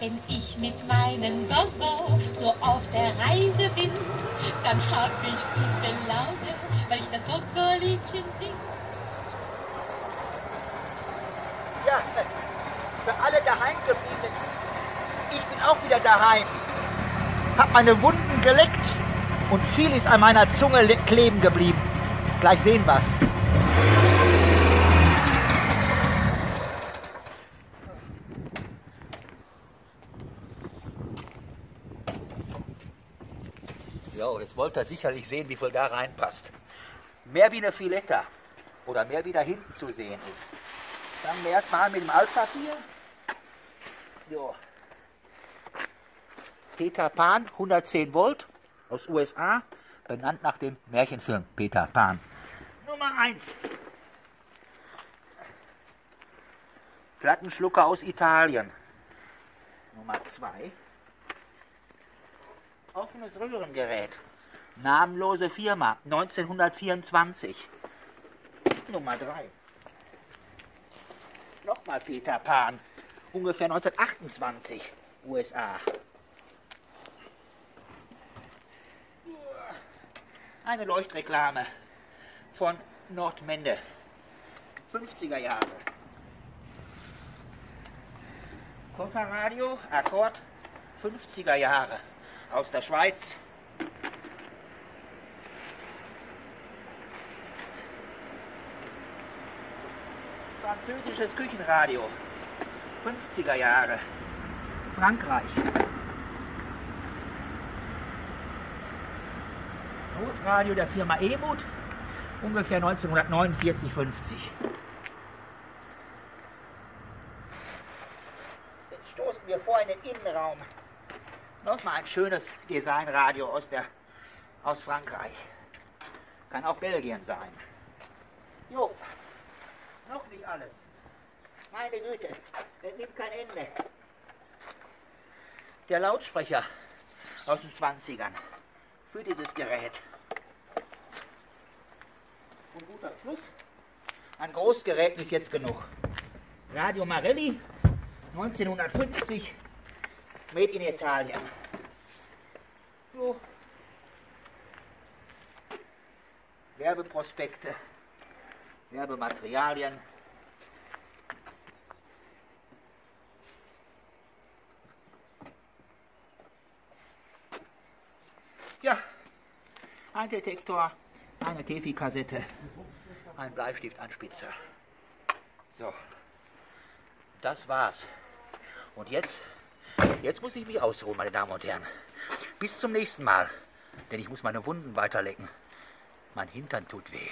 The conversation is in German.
Wenn ich mit meinem Gogo so auf der Reise bin, dann hab ich gute Laune, weil ich das Gogo-Liedchen sing. Ja, für alle daheim geblieben. Ich bin auch wieder daheim. Hab meine Wunden geleckt und viel ist an meiner Zunge kleben geblieben. Gleich sehen wir's. Jo, jetzt wollt ihr sicherlich sehen, wie viel da reinpasst. Mehr wie eine Filetta oder mehr wie da hinten zu sehen ist. Fangen wir erstmal mit dem Altpapier. Jo. Peter Pan, 110 Volt aus USA, benannt nach dem Märchenfilm Peter Pan. Nummer 1. Plattenschlucker aus Italien. Nummer 2. Offenes Röhrengerät. Namenlose Firma, 1924. Nummer 3. Nochmal Peter Pan, ungefähr 1928, USA. Eine Leuchtreklame von Nordmende, 50er Jahre. Kofferradio, Akkord, 50er Jahre, aus der Schweiz. Französisches Küchenradio, 50er Jahre, Frankreich. Notradio der Firma Emut, ungefähr 1949, 50. Jetzt stoßen wir vor in den Innenraum. Nochmal ein schönes Designradio aus, der, aus Frankreich. Kann auch Belgien sein. Jo, noch nicht alles. Meine Güte, das nimmt kein Ende. Der Lautsprecher aus den 20ern für dieses Gerät. Und guter Schluss. Ein Großgerät ist jetzt genug. Radio Marelli, 1950, made in Italien. So. Werbeprospekte, Werbematerialien. Ja, ein Detektor, eine Tefi-Kassette, ein Bleistiftanspitzer. So, das war's. Und jetzt, jetzt muss ich mich ausruhen, meine Damen und Herren. Bis zum nächsten Mal, denn ich muss meine Wunden weiterlecken. Mein Hintern tut weh.